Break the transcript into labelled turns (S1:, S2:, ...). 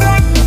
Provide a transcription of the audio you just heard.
S1: you.